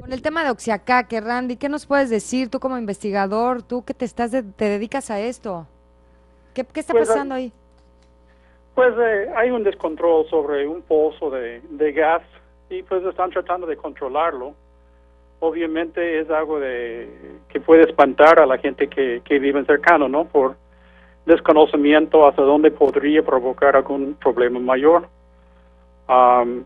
Con el tema de Oxiacaque, Randy, ¿qué nos puedes decir tú como investigador, tú que te estás te dedicas a esto? ¿Qué, está pues, pasando ahí? Pues eh, hay un descontrol sobre un pozo de, gas y pues están tratando de controlarlo. Obviamente es algo de que puede espantar a la gente que, que vive cercano, ¿no? Por desconocimiento hasta dónde podría provocar algún problema mayor. de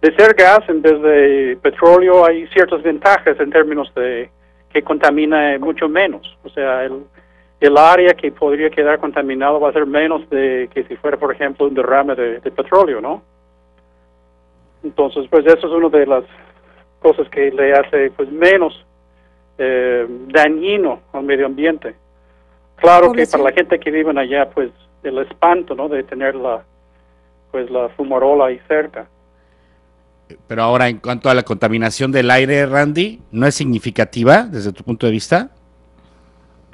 ser gas en vez de petróleo hay ciertas ventajas en términos de que contamina mucho menos. O sea, el, el área que podría quedar contaminado va a ser menos de que si fuera, por ejemplo, un derrame de, petróleo, ¿no? Entonces, pues eso es una de las cosas que le hace pues menos eh, dañino al medio ambiente. Claro que para la gente que vive allá, pues el espanto, ¿no? De tener la, pues la fumarola ahí cerca. Pero ahora, en cuanto a la contaminación del aire, Randy, ¿no es significativa desde tu punto de vista?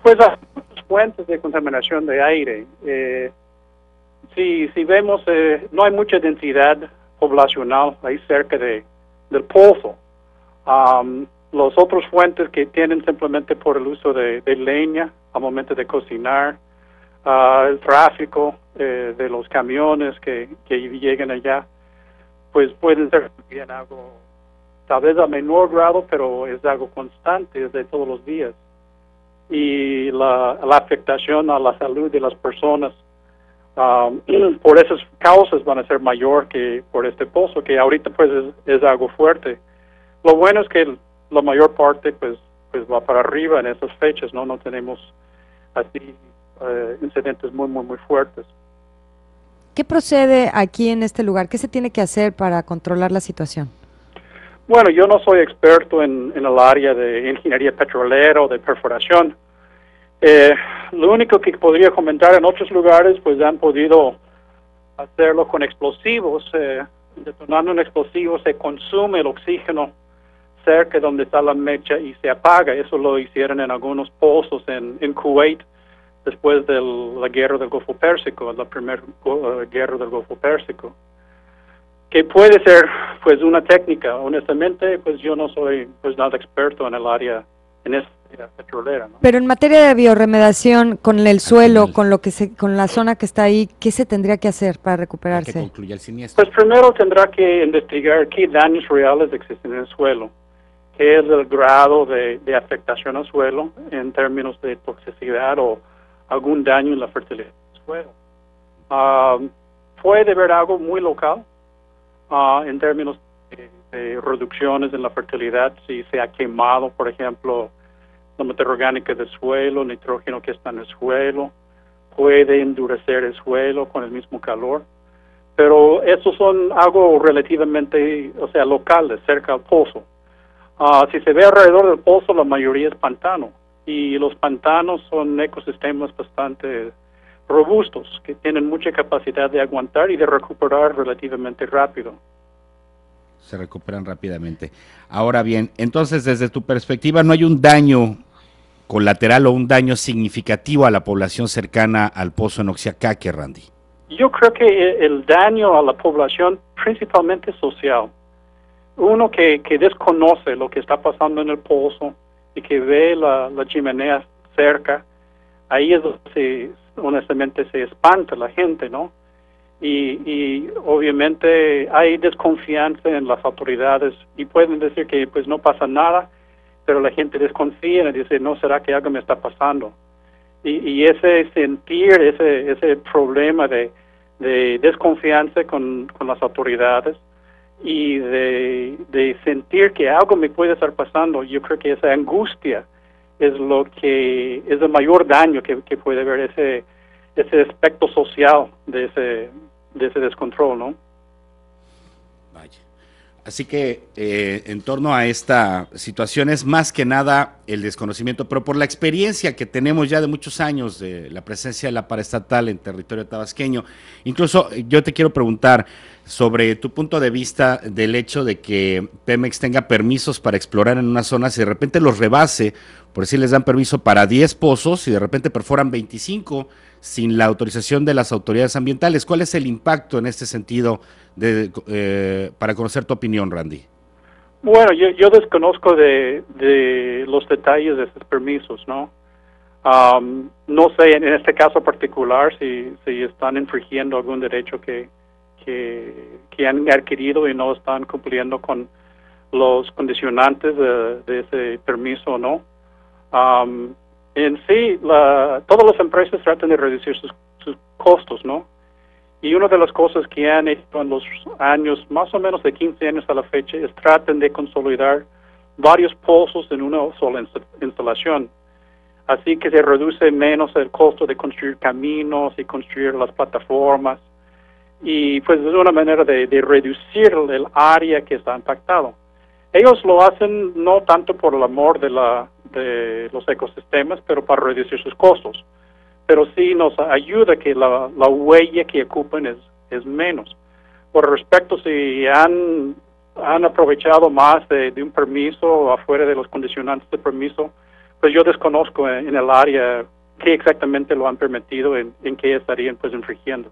Pues hay fuentes de contaminación de aire. Eh, si, si vemos, eh, no hay mucha densidad poblacional ahí cerca de, del pozo. los otros fuentes que tienen simplemente por el uso de leña al momento de cocinar, uh, el tráfico eh, de los camiones que, que lleguen allá, pues pueden ser bien algo, tal vez a menor grado, pero es algo constante, es de todos los días. Y la, la afectación a la salud de las personas um, por esas causas van a ser mayor que por este pozo, que ahorita pues es, es algo fuerte. Lo bueno es que la mayor parte pues pues va para arriba en esas fechas, ¿no? No tenemos así eh, incidentes muy, muy, muy fuertes. ¿Qué procede aquí en este lugar? ¿Qué se tiene que hacer para controlar la situación? Bueno, yo no soy experto en, el área de ingeniería petrolera o de perforación. Eh, lo único que podría comentar en otros lugares, pues han podido hacerlo con explosivos. Eh, detonando un explosivo se consume el oxígeno cerca donde está la mecha y se apaga. Eso lo hicieron en algunos pozos en Kuwait después de la guerra del Golfo Pérsico, la primera uh, guerra del Golfo Pérsico. Que puede ser pues una técnica, honestamente, pues yo no soy pues nada experto en el área en esta petrolera. Pero en materia de bioremediación con el suelo, con lo que se, con la zona que está ahí, ¿qué se tendría que hacer para recuperarse? Pues primero tendrá que investigar qué daños reales existen en el suelo qué es el grado de, afectación al suelo en términos de toxicidad o algún daño en la fertilidad del suelo. Ah, puede haber algo muy local ah, en términos de, reducciones en la fertilidad, si se ha quemado, por ejemplo, la materia orgánica del suelo, el nitrógeno que está en el suelo, puede endurecer el suelo con el mismo calor. Pero esos son algo relativamente, o sea, locales, cerca al pozo. Ah, si se ve alrededor del pozo, la mayoría es pantano. Y los pantanos son ecosistemas bastante robustos, que tienen mucha capacidad de aguantar y de recuperar relativamente rápido. Se recuperan rápidamente. Ahora bien, entonces desde tu perspectiva, ¿no hay un daño colateral o un daño significativo a la población cercana al pozo en Oxiacaque, Randy? Yo creo que el daño a la población principalmente social uno que, que desconoce lo que está pasando en el pozo y que ve la, chimenea cerca, ahí es donde se, honestamente se espanta la gente, ¿no? Y, y obviamente hay desconfianza en las autoridades y pueden decir que pues no pasa nada, pero la gente desconfía y dice, no, ¿será que algo me está pasando? Y, y ese sentir, ese, ese problema de, de desconfianza con, con las autoridades, y de, sentir que algo me puede estar pasando, yo creo que esa angustia es lo que es el mayor daño que, puede haber ese ese aspecto social de ese de ese descontrol, ¿no? Así que eh, en torno a esta situación es más que nada el desconocimiento, pero por la experiencia que tenemos ya de muchos años de la presencia de la paraestatal en territorio tabasqueño, incluso yo te quiero preguntar, sobre tu punto de vista del hecho de que Pemex tenga permisos para explorar en una zona, si de repente los rebase, por si les dan permiso para 10 pozos y de repente perforan 25, sin la autorización de las autoridades ambientales. ¿Cuál es el impacto en este sentido de, eh, para conocer tu opinión, Randy? Bueno, yo, yo desconozco de, de, los detalles de esos permisos, ¿no? Um, no sé en, este caso particular si, si están infringiendo algún derecho que, que, han adquirido y no están cumpliendo con los condicionantes de, ese permiso o no. En sí, la, todas las empresas tratan de reducir sus, sus costos, ¿no? Y una de las cosas que han hecho en los años, más o menos de 15 años a la fecha, es traten de consolidar varios pozos en una sola instalación. Así que se reduce menos el costo de construir caminos y construir las plataformas. Y pues es una manera de, reducir el área que está impactado. Ellos lo hacen no tanto por el amor de, la, de los ecosistemas, pero para reducir sus costos pero sí nos ayuda que la, la huella que ocupan es, es menos. Por respecto, si han, han aprovechado más de, un permiso afuera de los condicionantes de permiso, pues yo desconozco en, el área qué exactamente lo han permitido, en, en qué estarían pues infringiendo.